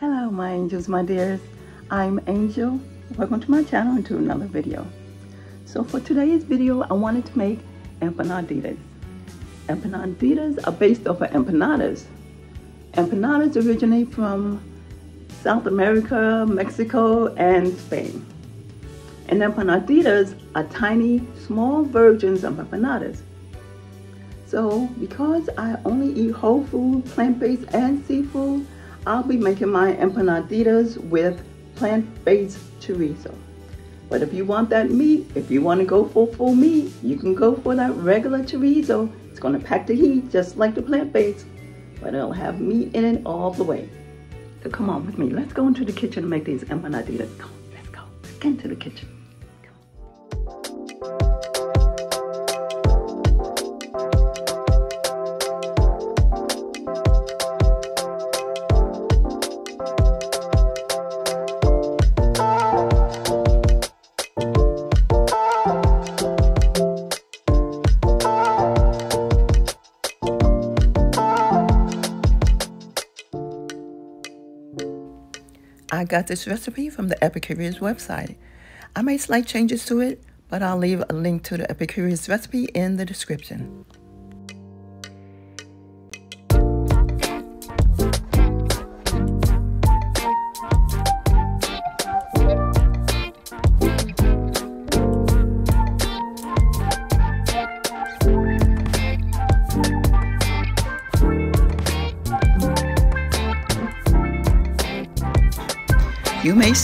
Hello my angels, my dears. I'm Angel. Welcome to my channel and to another video. So for today's video, I wanted to make empanaditas. Empanaditas are based off of empanadas. Empanadas originate from South America, Mexico, and Spain. And empanaditas are tiny, small versions of empanadas. So because I only eat whole food, plant-based, and seafood, I'll be making my empanaditas with plant-based chorizo. But if you want that meat, if you want to go for full meat, you can go for that regular chorizo. It's going to pack the heat just like the plant-based, but it'll have meat in it all the way. So come on with me. Let's go into the kitchen and make these empanaditas. Come, let's go. Let's get into the kitchen. Got this recipe from the Epicurious website. I made slight changes to it, but I'll leave a link to the Epicurious recipe in the description.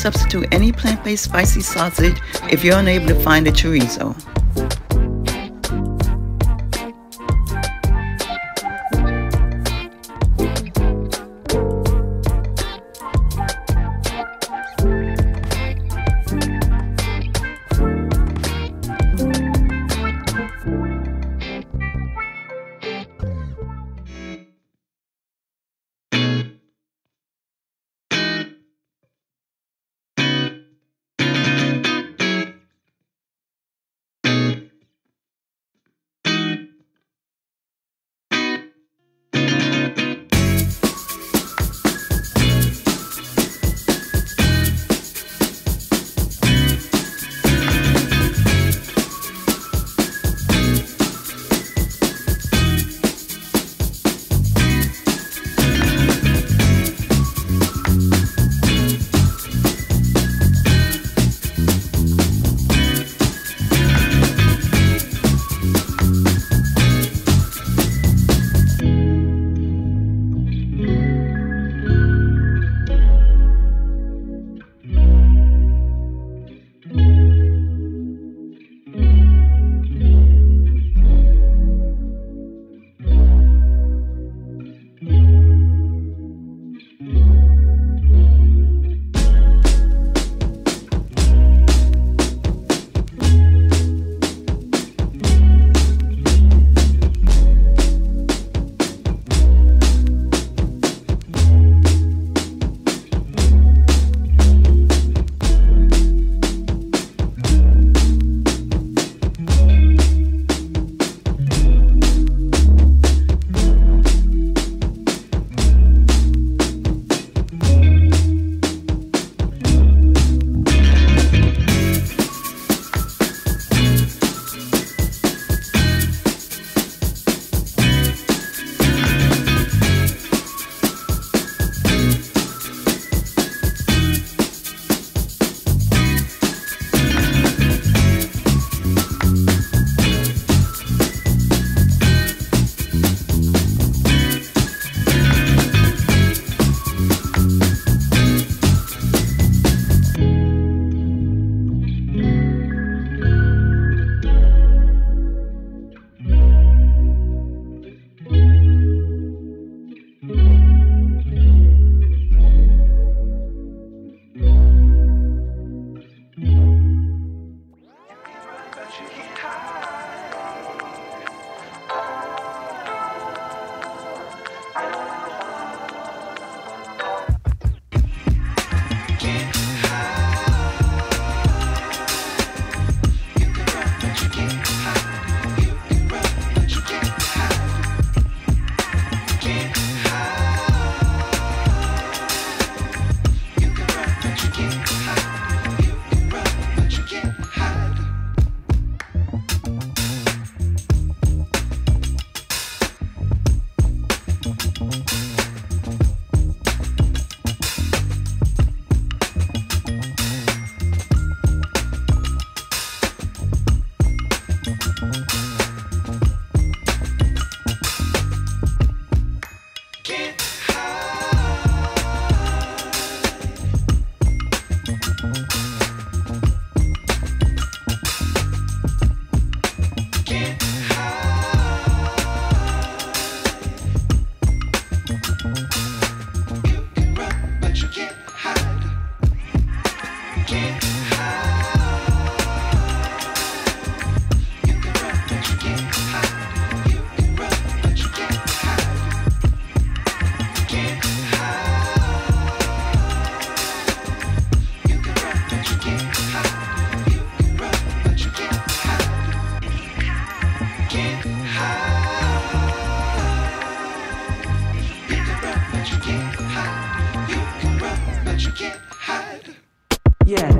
Substitute any plant-based spicy sausage if you're unable to find a chorizo. can't hide. Yeah.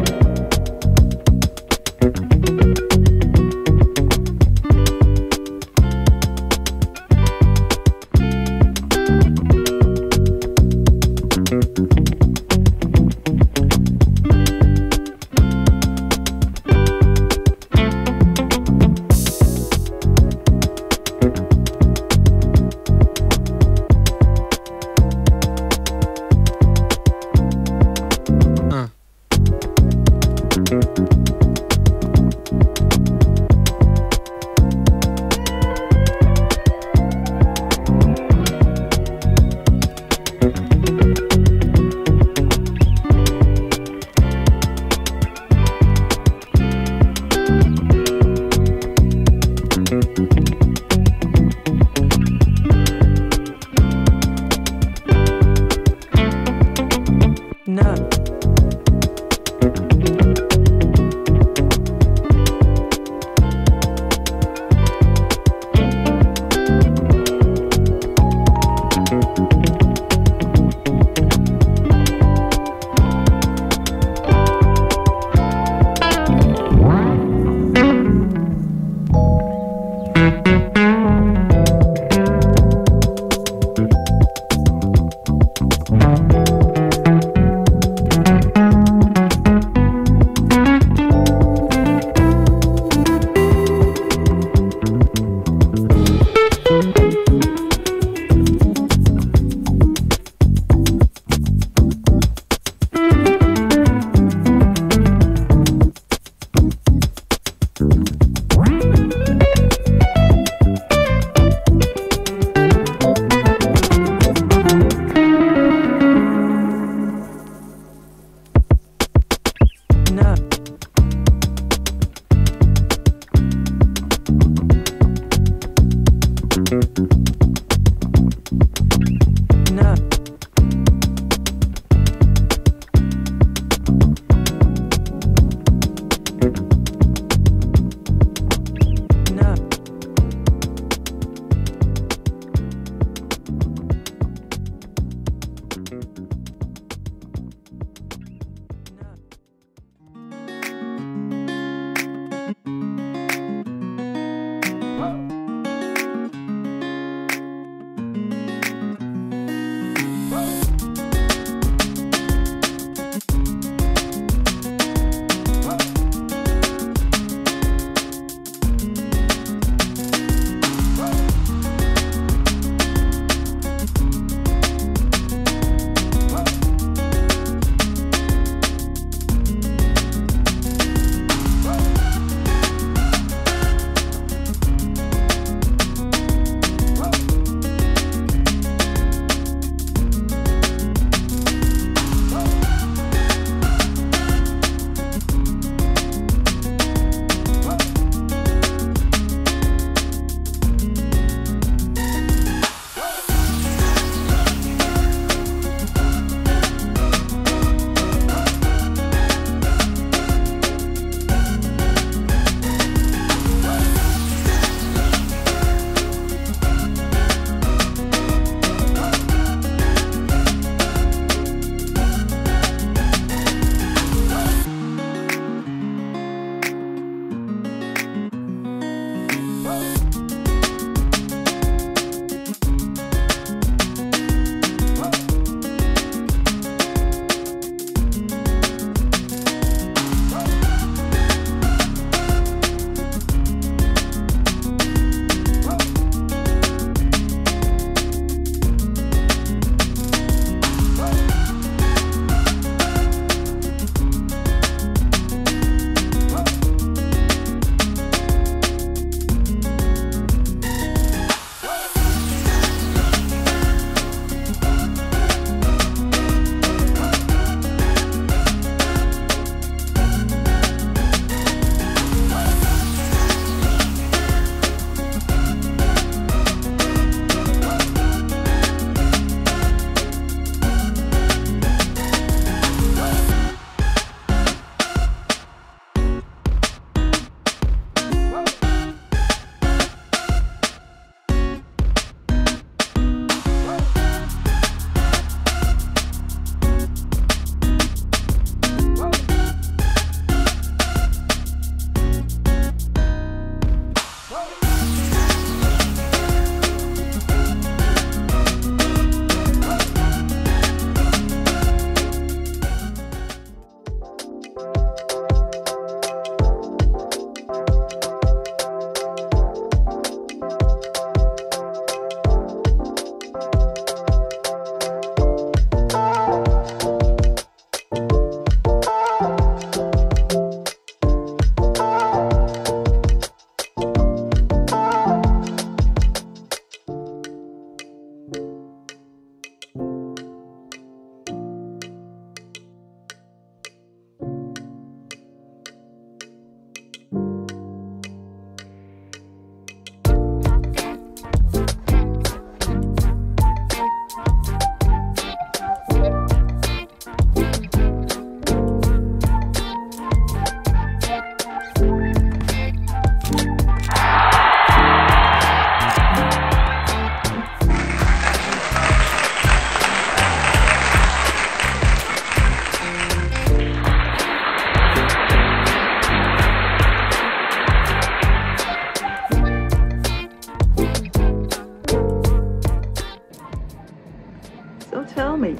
So tell me,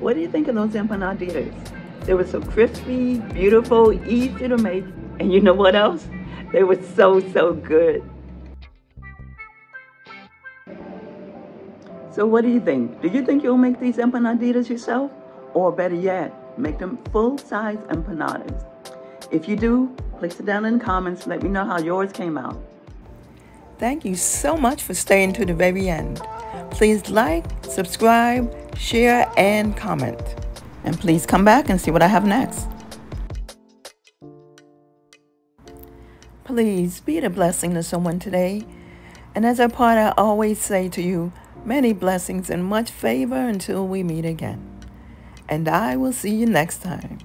what do you think of those empanaditas? They were so crispy, beautiful, easy to make, and you know what else? They were so, so good. So what do you think? Do you think you'll make these empanaditas yourself? Or better yet, make them full-size empanadas? If you do, place it down in the comments. Let me know how yours came out. Thank you so much for staying to the very end. Please like, subscribe, share, and comment. And please come back and see what I have next. Please be a blessing to someone today. And as a part, I always say to you, many blessings and much favor until we meet again. And I will see you next time.